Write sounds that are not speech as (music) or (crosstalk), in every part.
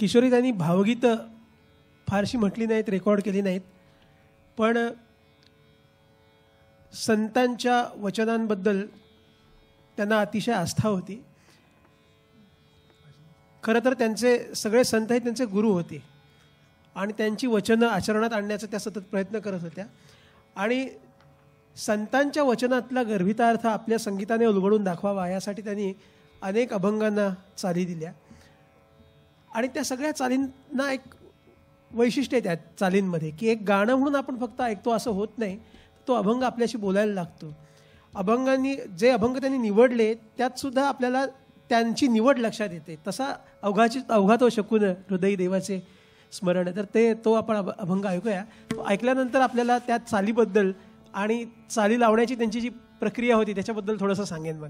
किशोरी त्यांनी भावगीतं फारशी म्हटली नाहीत रेकॉर्ड केली नाहीत. पण संतांच्या वचनांबद्दल त्यांना अतिशय आस्था होती. खरं तर त्यांचे सगळे संत हे त्यांचे गुरु होते. आणि त्यांची वचनं आचरणात आणण्याचा त्या सतत प्रयत्न करत होत्या. आणि संतांच्या वचनातला गर्भितार्थ आपल्या संगीताने उलगडून दाखवावा यासाठी त्यांनी अनेक अभंगांना चाली दिल्या. आणि त्या सगळ्या चालींना एक वैशिष्ट्य आहे त्या चालींमध्ये की एक गाणं म्हणून आपण फक्त ऐकतो असं होत नाही तो अभंग आपल्याशी बोलायला लागतो. अभंगांनी जे अभंग त्यांनी निवडले त्यात सुद्धा आपल्याला त्यांची निवड लक्षात येते. तसा अवघाची अवघा तो हो शकून हृदय देवाचे स्मरण. आहे तर ते तो आपण अभ अभंग ऐकूया. तो ऐकल्यानंतर आपल्याला त्या चालीबद्दल आणि चाली लावण्याची त्यांची जी प्रक्रिया होती त्याच्याबद्दल थोडंसं सांगेन मग.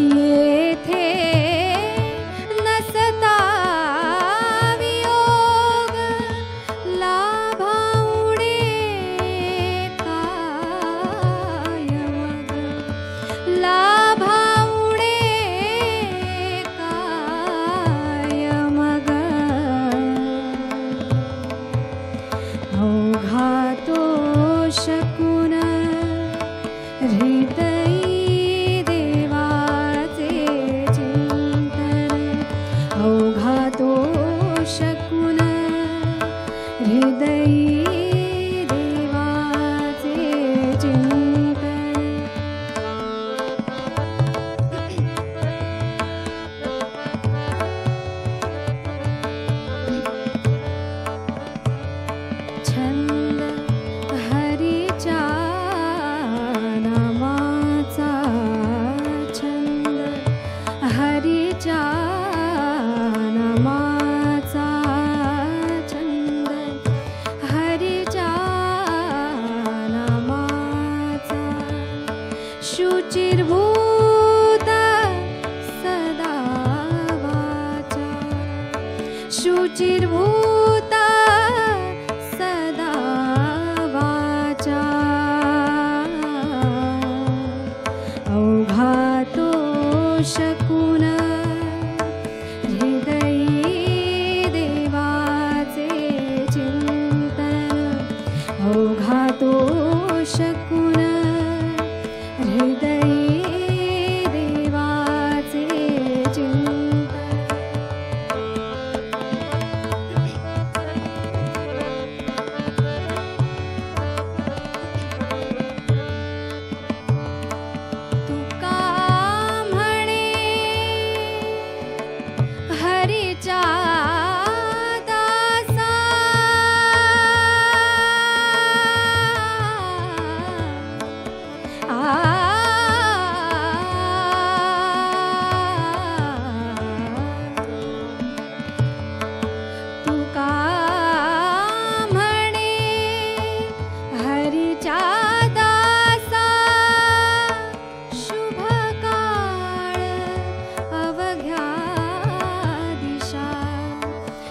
예. हृदयी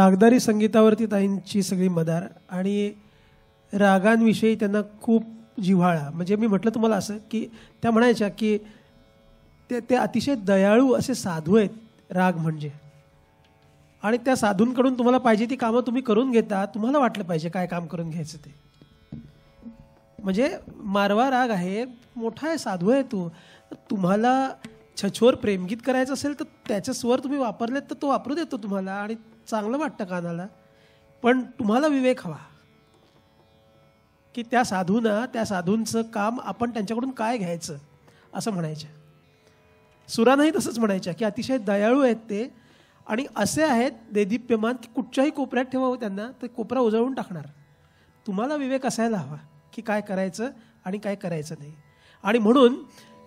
रागदारी संगीतावरती ताईंची सगळी मदार आणि रागांविषयी त्यांना खूप जिव्हाळा. म्हणजे मी म्हटलं तुम्हाला असं की त्या म्हणायच्या की ते ते अतिशय दयाळू असे साधू आहेत राग म्हणजे. आणि त्या साधूंकडून तुम्हाला पाहिजे ती कामं तुम्ही करून घेता तुम्हाला वाटलं पाहिजे काय काम करून घ्यायचं ते. म्हणजे मारवा राग आहे मोठा आहे साधू आहे तो. तुम्हाला छछोर प्रेमगीत करायचं असेल तर त्याचे स्वर तुम्ही वापरलेत तर तो वापरू देतो तुम्हाला आणि चांगलं वाटतं कानाला. पण तुम्हाला विवेक हवा. की त्या साधूना त्या साधूंचं काम आपण त्यांच्याकडून काय घ्यायचं? असं म्हणायच्या सुरानाही तसंच म्हणायच्या की अतिशय दयाळू आहेत ते आणि असे आहेत देदीप्यमान की कुठच्याही कोपऱ्यात ठेवावं त्यांना ते कोपरा उजळून टाकणार. तुम्हाला विवेक असायला हवा की काय करायचं आणि काय करायचं नाही. आणि म्हणून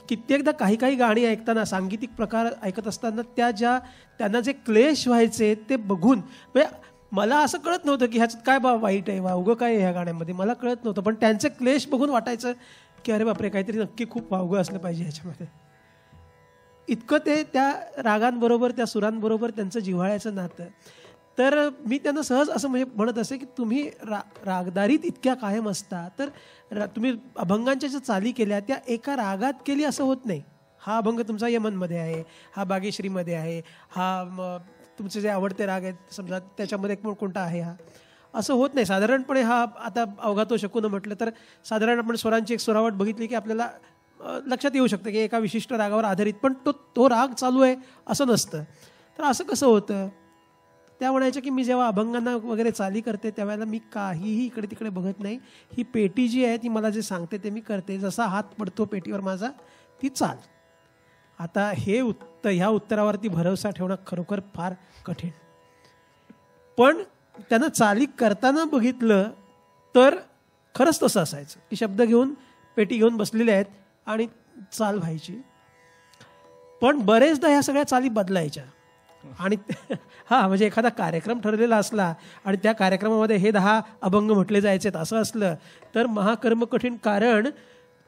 कित्येकदा काही काही गाणी ऐकताना सांगीतिक प्रकार ऐकत असताना त्या ज्या त्यांना जे क्लेश व्हायचे ते बघून म्हणजे मला असं कळत नव्हतं की ह्याच्यात काय बा वाईट आहे वावगं काय आहे ह्या गाण्यामध्ये. मला कळत नव्हतं पण त्यांचे क्लेश बघून वाटायचं की अरे बापरे काहीतरी नक्की खूप वावगं असलं पाहिजे ह्याच्यामध्ये. इतकं ते त्या रागांबरोबर त्या सुरांबरोबर त्यांचं जिव्हाळ्याचं नातं. तर मी त्यांना सहज असं म्हणजे म्हणत असे की तुम्ही रा रागदारीत इतक्या कायम असता तर रा तुम्ही अभंगांच्या ज्या चाली केल्या त्या एका रागात केली असं होत नाही. हा अभंग तुमचा यमनमध्ये आहे हा बागेश्रीमध्ये आहे हा तुमचे जे आवडते राग आहेत समजा त्याच्यामध्ये कोणता आहे हा? असं होत नाही. साधारणपणे हा आता अवघातो शकून म्हटलं तर साधारण आपण स्वरांची एक स्वरावट बघितली की आपल्याला लक्षात येऊ शकतं की एका विशिष्ट रागावर आधारित पण तो तो राग चालू आहे असं नसतं. तर असं कसं होतं? त्या म्हणायच्या की मी जेव्हा अभंगांना वगैरे चाली करते त्यावेळेला मी काहीही इकडे तिकडे बघत नाही. ही पेटी जी आहे ती मला जे सांगते ते मी करते. जसा हात पडतो पेटीवर माझा ती चाल. आता हे उत्तर ह्या उत्तरावरती भरवसा ठेवणं खरोखर फार कठीण. पण त्यानं चाली करताना बघितलं तर खरंच तसं असायचं. की शब्द घेऊन पेटी घेऊन बसलेले आहेत आणि चाल व्हायची. पण बरेचदा ह्या सगळ्या चाली बदलायच्या. आणि (laughs) हा म्हणजे एखादा कार्यक्रम ठरलेला असला आणि त्या कार्यक्रमामध्ये हे दहा अभंग म्हटले जायचे असं असलं तर महाकर्म कठीण कारण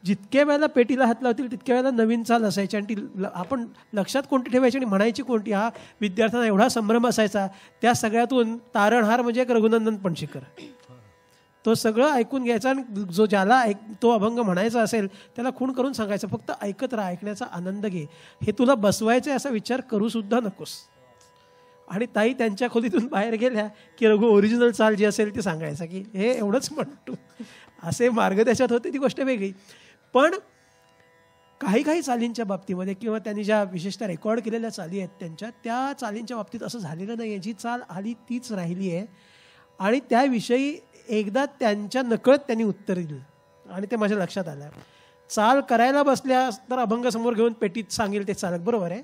जितक्या वेळेला पेटीला हात लावतील तितक्या वेळेला नवीन चाल असायची. आणि ती ल- आपण लक्षात कोणती ठेवायची आणि म्हणायची कोणती? हा विद्यार्थ्यांना एवढा संभ्रम असायचा. त्या सगळ्यातून तारणहार म्हणजे एक रघुनंदन पणशीकर. तो सगळं ऐकून घ्यायचा आणि जो ज्याला ऐक तो अभंग म्हणायचा असेल त्याला खूण करून सांगायचं फक्त ऐकत राहा ऐकण्याचा आनंद घे. हे तुला बसवायचे असा विचार करूसुद्धा नकोस. आणि ताई त्यांच्या खोलीतून बाहेर गेल्या की रघु ओरिजिनल चाल जी असेल ती सांगायचं की हे एवढंच म्हणतो. असे मार्ग त्याच्यात होते ती गोष्ट वेगळी. पण काही काही चालींच्या बाबतीमध्ये किंवा त्यांनी ज्या विशेषतः रेकॉर्ड केलेल्या चाली आहेत त्यांच्या त्या चालींच्या बाबतीत असं झालेलं नाही आहे जी चाल आली तीच राहिली आहे. आणि त्याविषयी एकदा त्यांच्या नकळत त्यांनी उत्तर दिलं. आणि ते माझ्या लक्षात आलं. चाल करायला बसल्या तर अभंगासमोर घेऊन पेटीत सांगेल ते चालक. बरोबर आहे?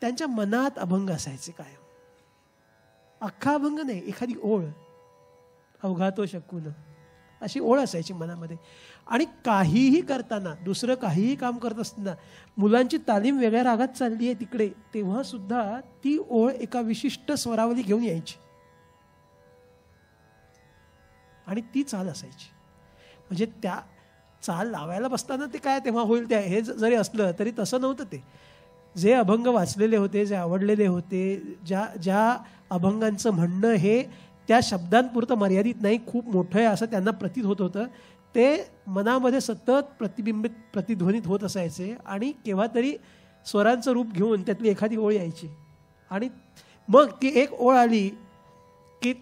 त्यांच्या मनात अभंग असायचे कायम. अख्खा अभंग नाही एखादी ओळ अवघातो शकून अशी ओळ असायची मनामध्ये आणि काहीही करताना दुसरं काहीही काम करत असताना मुलांची तालीम वेगळ्या रागात चालली आहे तिकडे तेव्हा सुद्धा ती ओळ एका विशिष्ट स्वरावली घेऊन यायची आणि ती चाल असायची म्हणजे त्या चाल लावायला बसताना ते काय तेव्हा होईल ते हे ज- जरी असलं तरी तसं नव्हतं ते जे अभंग वाचलेले होते जे आवडलेले होते ज्या ज्या अभंगांचं म्हणणं हे त्या शब्दांपुरतं मर्यादित नाही खूप मोठं आहे असं त्यांना प्रतीत होत होतं. ते मनामध्ये सतत प्रतिबिंबित प्रतिध्वनित होत असायचे आणि केव्हा तरी स्वरांचं रूप घेऊन त्यातली एखादी ओळ यायची. आणि मग ती एक ओळ आली की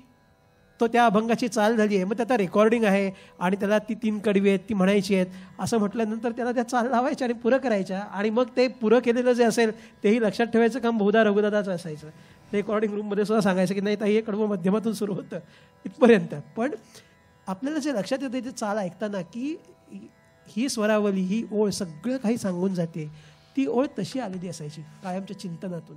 तो त्या अभंगाची चाल झाली आहे. मग त्याचा रेकॉर्डिंग आहे आणि त्याला ती तीन कडवी आहेत ती म्हणायची आहेत. असं म्हटल्यानंतर त्याला त्या चाल लावायच्या आणि पुरं करायच्या. आणि मग ते पुरं केलेलं जे असेल तेही लक्षात ठेवायचं काम बहुधा रघुदादाचं असायचं. रेकॉर्डिंग रूममध्ये सुद्धा सांगायचं की नाही ताई हे कडवं माध्यमातून सुरू होतं. इथपर्यंत. पण आपल्याला जे लक्षात येतं ते चाल ऐकताना की ही स्वरावली ही ओळ सगळं काही सांगून जाते. ती ओळ तशी आलेली असायची कायमच्या चिंतनातून.